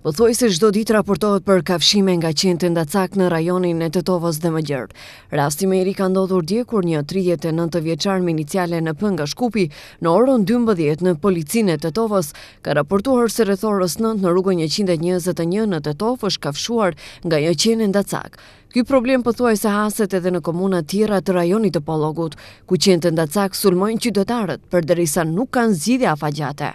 Pothuajse çdo ditë raportohet për kafshime nga qentë endacak në rajonin e Tetovës dhe më gjerë. Rasti më i ri ka ndodhur dje kur një 39 vjeçar me iniciale N.P. nga Shkupi, në orën 12 në policinë e Tetovës, ka raportuar se rreth orës 9 në rrugën 121 në Tetovë është kafshuar nga një qen endacak. Ky problem pothuajse haset edhe në komuna tjera të rajonit të Pollogut, ku qentë endacak sulmojnë qytetarët, përderisa nuk kanë zgjidhje afatgjate.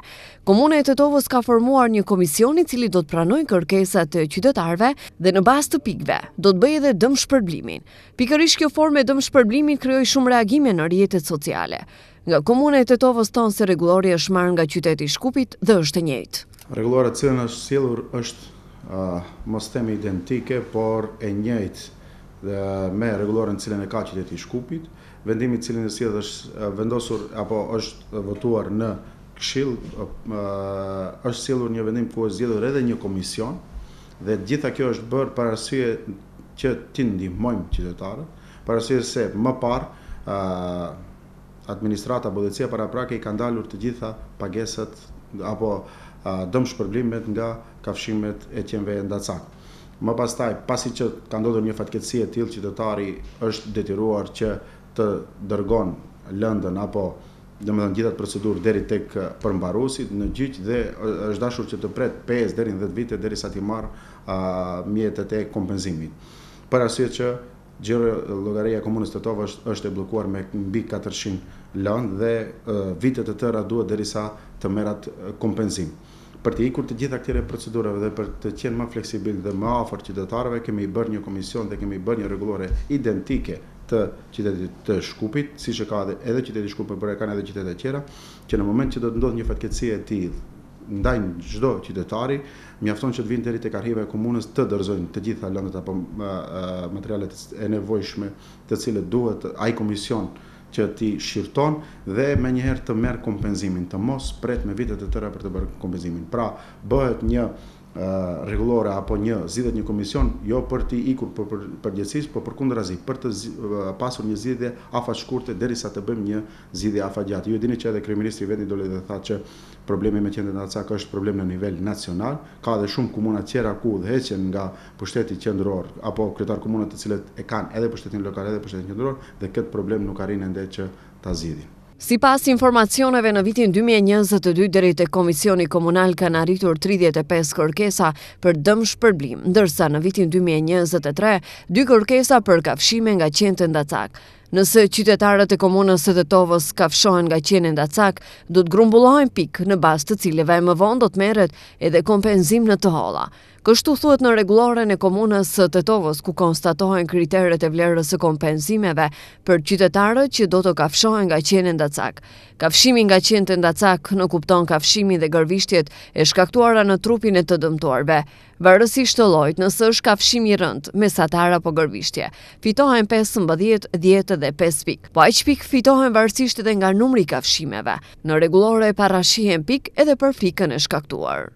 Komuna e Tetovës ka formuar një komision i cili do të pranojë kërkesat e qytetarëve dhe në bazë të pikëve do të bëjë edhe dëmshpërblimin. Pikërisht kjo formë e dëmshpërblimit krijoi shumë reagime në rrjetet sociale. Nga Komuna e Tetovës thonë se rregullorja është marrë nga qyteti i Shkupit dhe është e njëjtë. Rregullorja të cilën është sjellur është mos them identike, por e njëjtë me rregulloren të cilën e ka qyteti i Shkupit. Vendimi të cilin e sjell, është vendosur apo është votuar në Këshill, është sjellur një vendim ku është zgjedhur edhe një komision dhe gjitha kjo është bërë për arsye që t'i ndihmojmë qytetarët. Për arsye se më parë administrata, udhëheqësia paraprake i ka ndalur të gjitha pagesat apo dëmshpërblimet nga kafshimet e qenve endacak. Më pastaj, pasi që ka ndodhur një fatkeqësi e tillë, qytetari është detyruar që të dërgon lëndën apo domethënë gjithë atë procedurë deri tek përmbaruesi në gjyq dhe është dashur që të pret pesë deri në dhjetë vite derisa t'i marrë mjetet e kompenzimit. Për arsye që xhirollogaria e komunës Tetovë është është e bllokuar me mbi katërqind lëndë dhe vite të tëra duhet derisa të merret kompenzim. Për t'i ikur të gjitha këtyre procedurave dhe për të qenë më fleksibilë dhe më afër qytetarëve kemi bërë një komision dhe kemi bërë një rregullore identike të qytetit të Shkupit, siç e ka edhe qyteti i Shkupit por e kanë edhe qytete tjera, që në moment që do të ndodhë një fatkeqësi e tillë, Ndaj çdo qytetari mjafton që të vijnë deri tek arkiva e komunës të dorëzojnë të gjitha lëndët apo materialet e nevojshme të cilët duhet ai komision që t'i shqyrton dhe menjëherë të merr kompenzimin, të mos pret me vite të tëra për të bërë kompenzimin. Pra, bëhet një rregullore apo një zgjidhet një komision jo për t'i ikur përgjegjësisë por përkundrazi për të pasur një zgjidhje afatshkurte derisa të bëjmë një zgjidhje afatgjatë ju e dini që edhe kryeministri i vendit doli dhe tha që problemi me qentë endacak është problem në nivel nacional ka edhe shumë komuna tjera ku udhëheqen nga pushteti qendror apo kryetar komuna të cilët e kanë edhe pushtetin lokal edhe pushtetin qendror dhe këtë problem nuk arrin ende që ta zgjidhin. Sipas informacioneve në vitin dy mijë e njëzet e dy deri tek Komisioni Komunal kanë arritur tridhjetë e pesë kërkesa për dëmshpërblim, ndërsa në vitin dy mijë e njëzet e tre dy kërkesa për kafshime nga qentë endacak. Nëse qytetarët e komunës së Tetovës kafshohen nga qen endacak, do të grumbullohen pikë në bazë të cilave më vonë do të merret edhe kompensim në të holla. Kështu thuhet në rregulloren e Komunës së Tetovës, ku konstatohen kriteret e vlerës së kompensimeve për qytetarët që do të kafshohen nga qen endacak. Kafshimi nga qentë endacak nënkupton kafshimin dhe gërvishtjet e shkaktuara në trupin e të dëmtuarve. Varësisht të llojit, nëse është kafshim i rëndë, mesatar apo gërvishtje, fitohen pesëmbëdhjetë, dhjetë dhe pesë pikë. Po aq pikë fitohen varësisht edhe nga numri i kafshimeve. Në rregullore parashihen pikë edhe për frikën e shkaktuar.